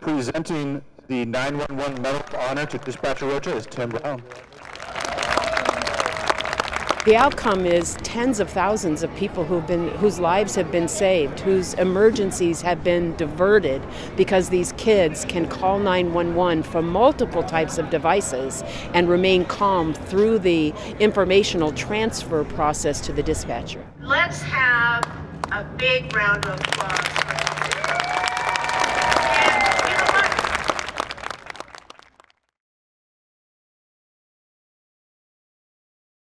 Presenting the 911 Medal of Honor to Dispatcher Rocha is Tim Brown. The outcome is tens of thousands of people who've been, whose lives have been saved, whose emergencies have been diverted because these kids can call 911 from multiple types of devices and remain calm through the informational transfer process to the dispatcher. Let's have a big round of applause